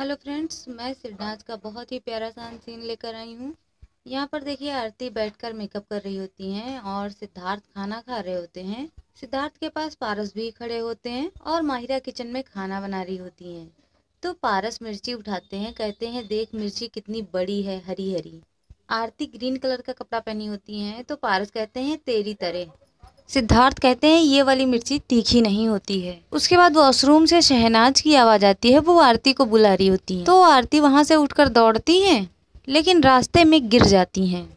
Hello friends, मैं सिद्धार्थ का बहुत ही प्यारा सा सीन लेकर आई हूँ। यहाँ पर देखिए, आरती बैठकर मेकअप कर रही होती हैं और सिद्धार्थ खाना खा रहे होते हैं। सिद्धार्थ के पास पारस भी खड़े होते हैं और माहिरा किचन में खाना बना रही होती हैं। तो पारस मिर्ची उठाते हैं, कहते हैं, देख, मिर्ची कितनी बड़ी है हरी हरी आरती ग्रीन कलर का कपड़ा पहनी होती हैं तो पारस कहते हैं, तेरी तरह। सिद्धार्थ कहते हैं, ये वाली मिर्ची तीखी नहीं होती है। उसके बाद वॉशरूम से शहनाज की आवाज़ आती है, वो आरती को बुला रही होती है। तो आरती वहाँ से उठकर दौड़ती हैं, लेकिन रास्ते में गिर जाती हैं।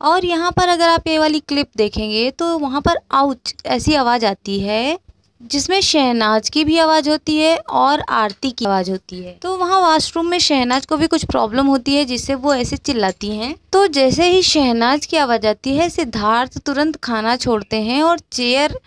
और यहाँ पर अगर आप ये वाली क्लिप देखेंगे तो वहाँ पर, आउच, ऐसी आवाज़ आती है जिसमें शहनाज की भी आवाज़ होती है और आरती की आवाज़ होती है। तो वहाँ वॉशरूम में शहनाज को भी कुछ प्रॉब्लम होती है जिससे वो ऐसे चिल्लाती हैं। तो जैसे ही शहनाज की आवाज़ आती है, सिद्धार्थ तुरंत खाना छोड़ते हैं और चेयर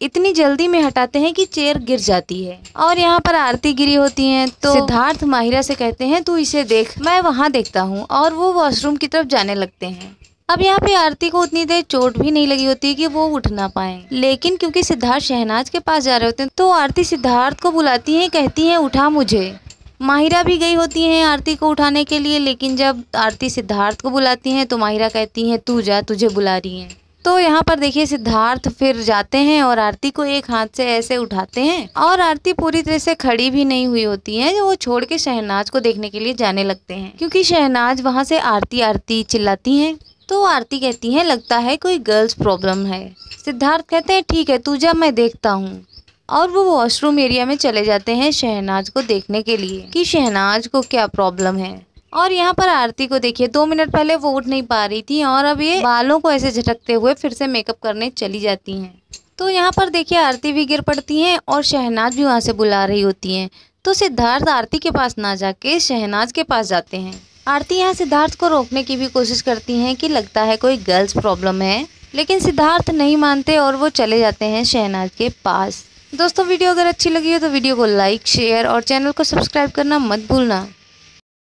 इतनी जल्दी में हटाते हैं कि चेयर गिर जाती है। और यहाँ पर आरती गिरी होती हैं तो सिद्धार्थ माहिरा से कहते हैं, तू इसे देख, मैं वहाँ देखता हूँ। और वो वॉशरूम की तरफ़ जाने लगते हैं। अब यहाँ पे आरती को उतनी देर चोट भी नहीं लगी होती कि वो उठ ना पाए। लेकिन क्योंकि सिद्धार्थ शहनाज के पास जा रहे होते हैं तो आरती सिद्धार्थ को बुलाती है, कहती है, उठा मुझे। माहिरा भी गई होती हैं आरती को उठाने के लिए, लेकिन जब आरती सिद्धार्थ को बुलाती हैं तो माहिरा कहती हैं, तू जा, तुझे बुला रही हैं। तो यहाँ पर देखिए, सिद्धार्थ फिर जाते हैं और आरती को एक हाथ से ऐसे उठाते हैं और आरती पूरी तरह से खड़ी भी नहीं हुई होती है, वो छोड़ के शहनाज को देखने के लिए जाने लगते हैं। क्योंकि शहनाज वहाँ से आरती आरती चिल्लाती हैं। तो आरती कहती है, लगता है कोई गर्ल्स प्रॉब्लम है। सिद्धार्थ कहते हैं, ठीक है, तू जा, मैं देखता हूँ। और वो वॉशरूम एरिया में चले जाते हैं शहनाज को देखने के लिए कि शहनाज को क्या प्रॉब्लम है। और यहाँ पर आरती को देखिए, दो मिनट पहले वो उठ नहीं पा रही थी और अब ये बालों को ऐसे झटकते हुए फिर से मेकअप करने चली जाती हैं। तो यहाँ पर देखिए, आरती भी गिर पड़ती हैं और शहनाज भी वहाँ से बुला रही होती हैं। तो सिद्धार्थ आरती के पास ना जाके शहनाज के पास जाते हैं। आरती यहाँ सिद्धार्थ को रोकने की भी कोशिश करती हैं कि लगता है कोई गर्ल्स प्रॉब्लम है, लेकिन सिद्धार्थ नहीं मानते और वो चले जाते हैं शहनाज के पास। दोस्तों, वीडियो अगर अच्छी लगी हो तो वीडियो को लाइक, शेयर और चैनल को सब्सक्राइब करना मत भूलना।